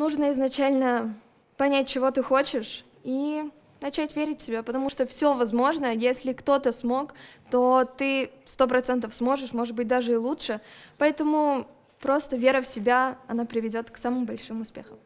нужно изначально понять, чего ты хочешь, и начать верить в себя, потому что все возможно. Если кто-то смог, то ты сто процентов сможешь, может быть, даже и лучше. Поэтому просто вера в себя, она приведет к самым большим успехам.